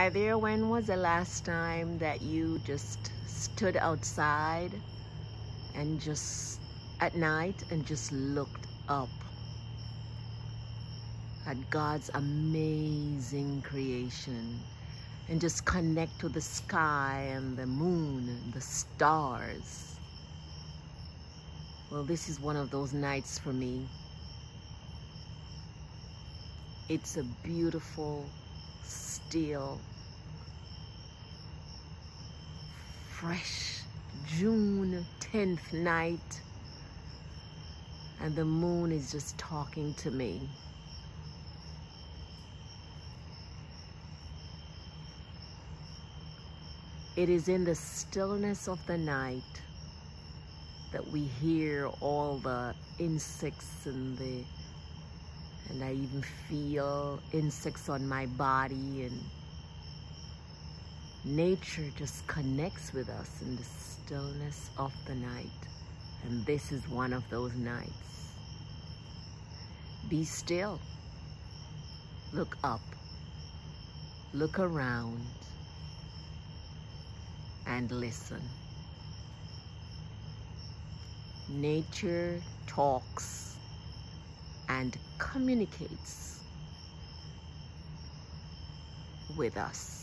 Hi there, when was the last time that you just stood outside and just at night and just looked up at God's amazing creation and just connect to the sky and the moon and the stars? Well, this is one of those nights for me. It's a beautiful still, fresh June 10th night, and the moon is just talking to me. It is in the stillness of the night that we hear all the insects and the and I even feel insects on my body and nature just connects with us in the stillness of the night. And this is one of those nights. Be still. Look up. Look around. And listen. Nature talks and communicates with us.